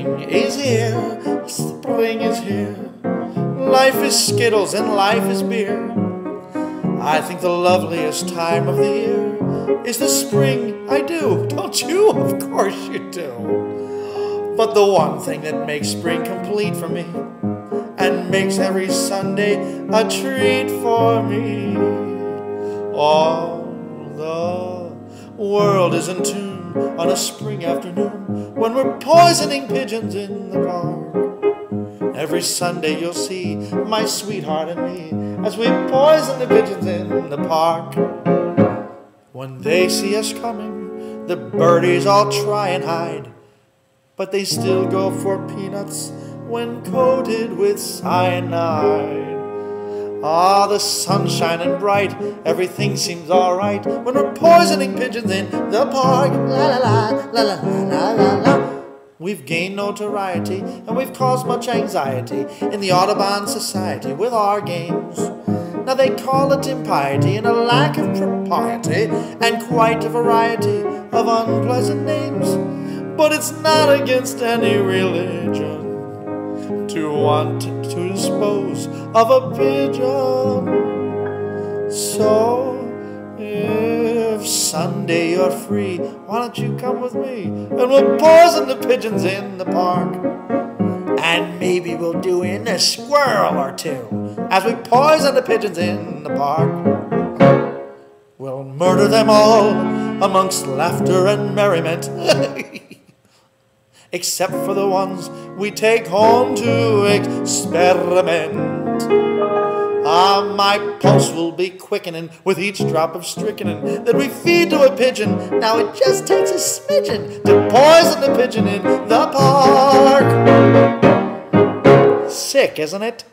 Spring is here, spring is here. Life is skittles and life is beer. I think the loveliest time of the year is the spring. I do, don't you? Of course you do. But the one thing that makes spring complete for me and makes every Sunday a treat for me. The world is in tune on a spring afternoon when we're poisoning pigeons in the park. Every Sunday you'll see my sweetheart and me as we poison the pigeons in the park. When they see us coming, the birdies all try and hide, but they still go for peanuts when coated with cyanide. Ah, the sun's shining bright, everything seems alright when we're poisoning pigeons in the park. La la la, la la la la la. We've gained notoriety and we've caused much anxiety in the Audubon Society with our games. Now they call it impiety and a lack of propriety and quite a variety of unpleasant names. But it's not against any religion to want to of a pigeon. So, if Sunday you're free, why don't you come with me and we'll poison the pigeons in the park? And maybe we'll do in a squirrel or two as we poison the pigeons in the park. We'll murder them all amongst laughter and merriment. except for the ones we take home to experiment. Ah, my pulse will be quickening with each drop of strychnine that we feed to a pigeon. Now it just takes a smidgen to poison the pigeon in the park. Sick, isn't it?